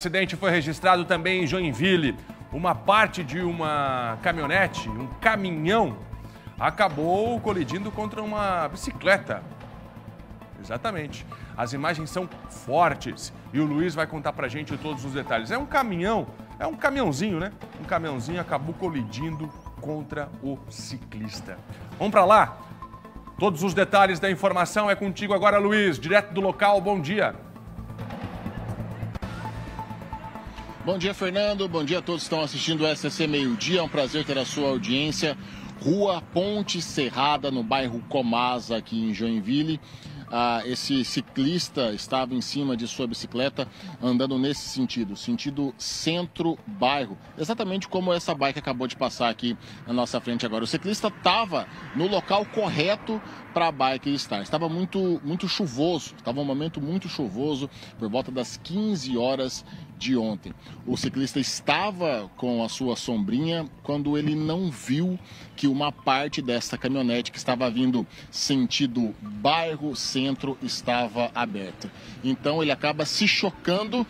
O acidente foi registrado também em Joinville. Uma parte de uma caminhonete, um caminhão, acabou colidindo contra uma bicicleta. Exatamente. As imagens são fortes e o Luiz vai contar pra gente todos os detalhes. É um caminhão, é um caminhãozinho, né? Um caminhãozinho acabou colidindo contra o ciclista. Vamos pra lá? Todos os detalhes da informação é contigo agora, Luiz, direto do local. Bom dia. Bom dia, Fernando. Bom dia a todos que estão assistindo o SCC Meio Dia. É um prazer ter a sua audiência. Rua Ponte Serrada, no bairro Comasa, aqui em Joinville. Ah, esse ciclista estava em cima de sua bicicleta andando nesse sentido, sentido centro-bairro, exatamente como essa bike acabou de passar aqui na nossa frente agora. O ciclista estava no local correto para a bike estar. Estava muito, muito chuvoso, estava um momento muito chuvoso, por volta das 15 horas de ontem. O ciclista estava com a sua sombrinha quando ele não viu que uma parte dessa caminhonete que estava vindo sentido bairro centro estava aberta. Então ele acaba se chocando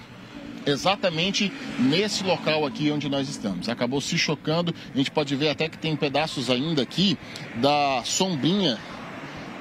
exatamente nesse local aqui onde nós estamos. Acabou se chocando. A gente pode ver até que tem pedaços ainda aqui da sombrinha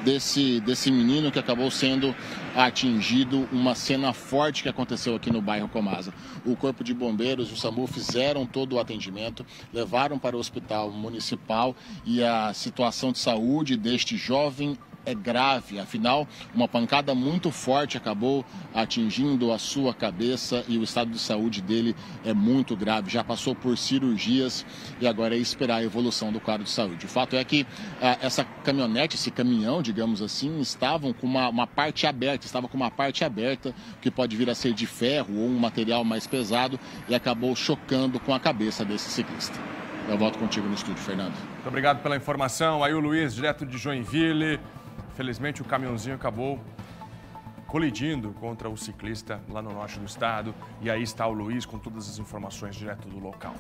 desse, desse menino que acabou sendo atingido. Uma cena forte que aconteceu aqui no bairro Comasa. O Corpo de Bombeiros o SAMU fizeram todo o atendimento, levaram para o hospital municipal e a situação de saúde deste jovem é grave, afinal, uma pancada muito forte acabou atingindo a sua cabeça e o estado de saúde dele é muito grave. Já passou por cirurgias e agora é esperar a evolução do quadro de saúde. O fato é que ah, essa caminhonete, esse caminhão, digamos assim, estavam com uma, uma parte aberta, estava com uma parte aberta que pode vir a ser de ferro ou um material mais pesado e acabou chocando com a cabeça desse ciclista. Eu volto contigo no estúdio, Fernando. Muito obrigado pela informação. Aí o Luiz, direto de Joinville. Felizmente o caminhãozinho acabou colidindo contra o ciclista lá no norte do estado. E aí está o Luiz com todas as informações direto do local.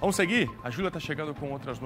Vamos seguir? A Júlia está chegando com outras notícias.